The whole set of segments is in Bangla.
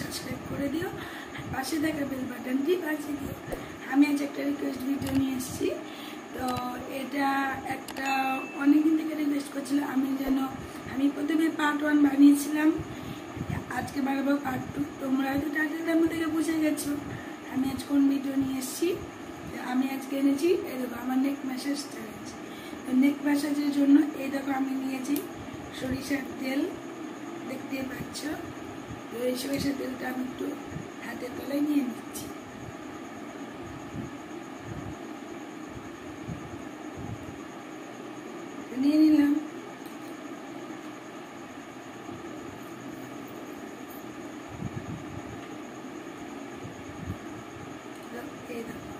সাবস্ক্রাইব করে দিও। আর পাশে থাকা বেল বাটনটি বাজিয়ে দিও। আমি আজ একটা রিকোয়েস্ট ভিডিও নিয়ে এসেছি। তো এটা একটা অনেকদিন থেকে রিকোয়েস্ট করছিল, আমি যেন, আমি প্রথমে পার্ট ওয়ান বানিয়েছিলাম। আজকে বানাবো পার্ট টু তোমরা হয়তো টাইটেলের মধ্যে থেকে বুঝে গেছো আমি আজ কোন ভিডিও নিয়ে এসেছি। আমি আজকে এনেছি, এই দেখো, আমার নেক ম্যাসাজ চ্যালেঞ্জ তো নেক ম্যাসাজের জন্য, এই দেখো, আমি নিয়েছি সরিষার তেল। দেখতে পাচ্ছ। তো এই সরিষার তেলটা আমি একটু হাতের তলায় নিয়ে নিচ্ছি নিয়ে নিলাম এই দেখো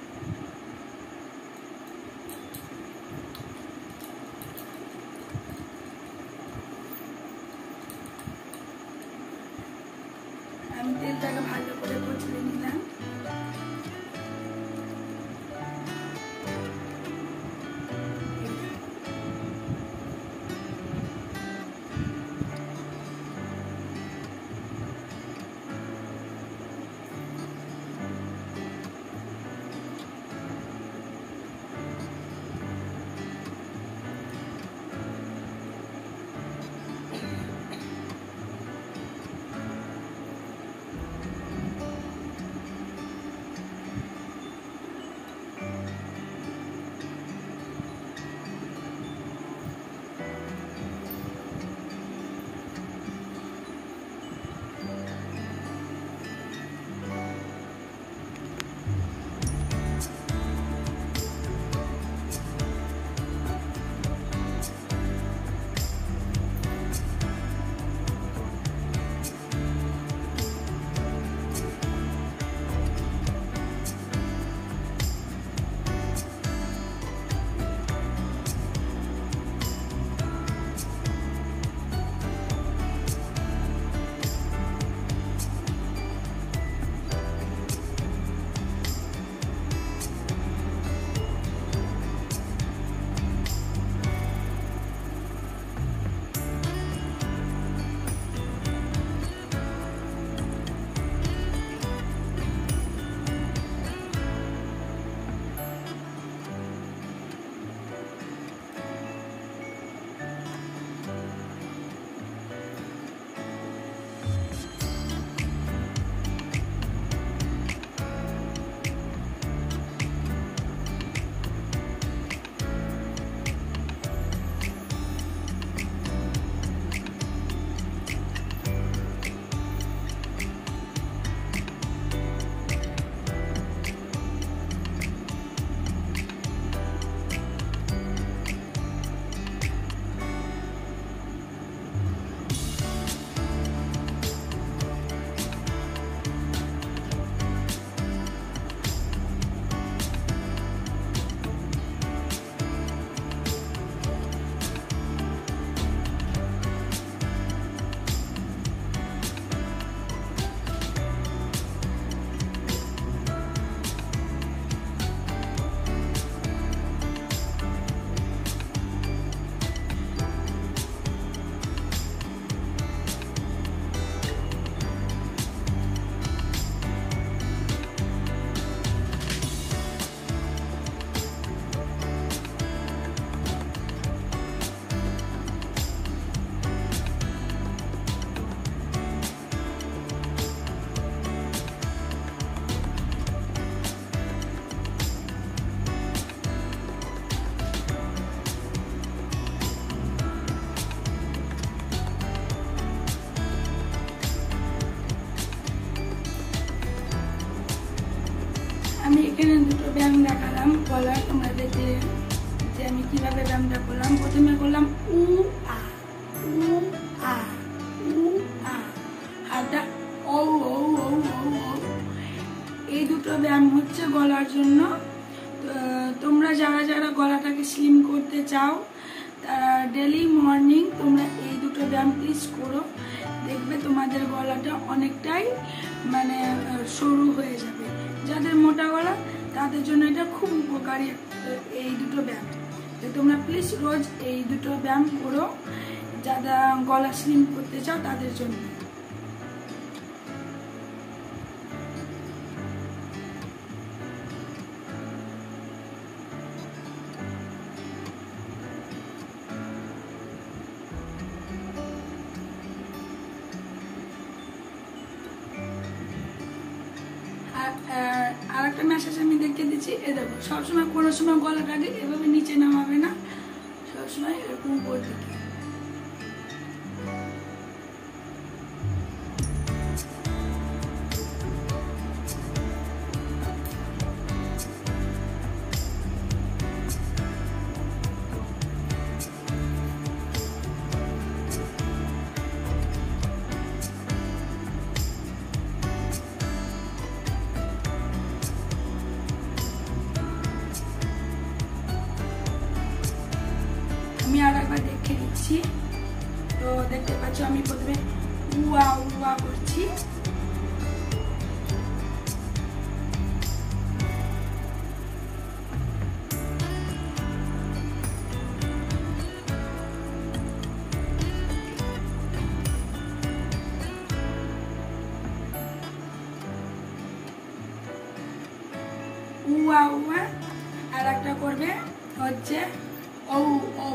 আমি তেলটাকে ভালো করে কচলে নিলাম। ব্যায়ামটা করলাম প্রথমে করলাম উ, আ উ আ উ, আ। ও ও ও ও এই দুটো ব্যায়াম হচ্ছে গলার জন্য। তোমরা যারা যারা গলাটাকে স্লিম করতে চাও, তারা ডেলি মর্নিং তোমরা এই দুটো ব্যায়াম প্লিজ করো। দেখবে তোমাদের গলাটা অনেকটাই মানে সরু হয়ে যাবে। যাদের মোটা গলা, তাদের জন্য এটা খুব উপকারী এই দুটো ব্যায়াম। তো তোমরা প্লিজ রোজ এই দুটো ব্যায়াম করো। যারা গলা স্লিম করতে চাও তাদের জন্য। আর একটা মেসেজ আমি দেখে দিচ্ছি। এ দেখো, সবসময় কোনো সময় গলাটাকে এভাবে নিচে নামাবে না। সবসময় এরকম উপর দিকে আমি আর একবার দেখে দিচ্ছি তো দেখতে পাচ্ছ আমি প্রথমে উয়া উয়া করছি। উয়া উয়া, আর একটা করবে হচ্ছে ও ও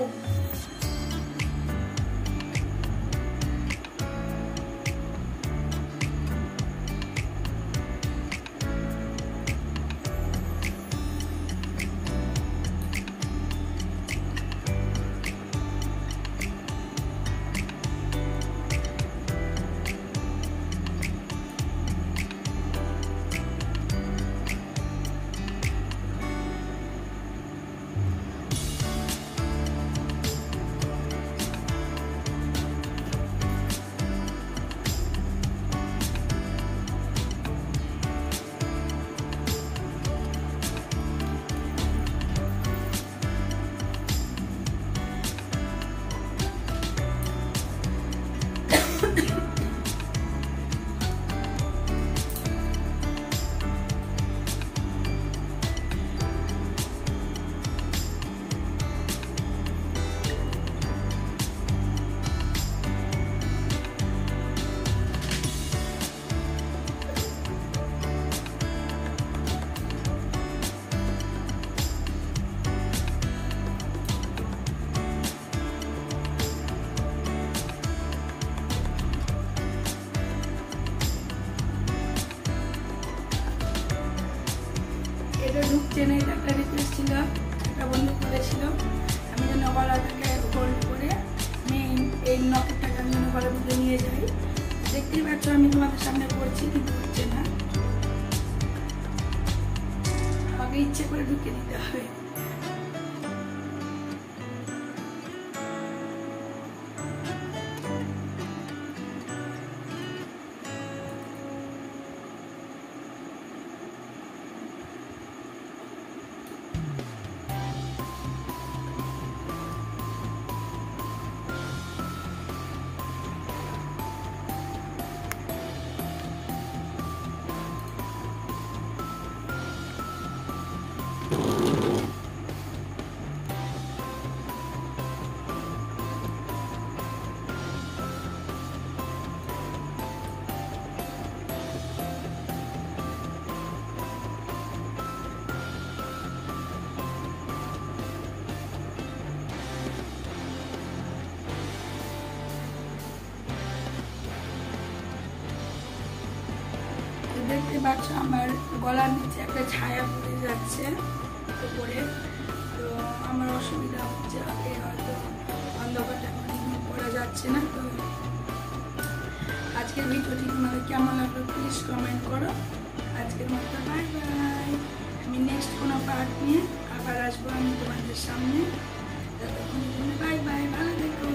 এটা ঢুকছে না এটা একটা রিকোয়েস্ট ছিল, একটা বন্ধু করেছিল আমি যেন গলাটাকে হোল্ড করে আমি এই নকেটটাকে আমি যেন গলার মধ্যে নিয়ে যাই। দেখতেই পাচ্ছ আমি তোমাদের সামনে করছি কিন্তু হচ্ছে না। আমাকে ইচ্ছে করে ঢুকে দিতে হবে। দেখতে পাচ্ছ, আমার গলার নিচে একটা ছায়া পড়ে যাচ্ছে উপরে। তো আমার অসুবিধা হচ্ছে, আগে হয়তো অন্ধকারটা পড়া যাচ্ছে না। তো আজকের ভিডিওটি তোমাদের কেমন লাগল প্লিজ কমেন্ট করো। আজকের মতো বাই বাই আমি নেক্সট কোনো পার্ট নিয়ে আবার আসব আমি তোমাদের সামনে। ততক্ষণ বাই বাই ভালো দেখো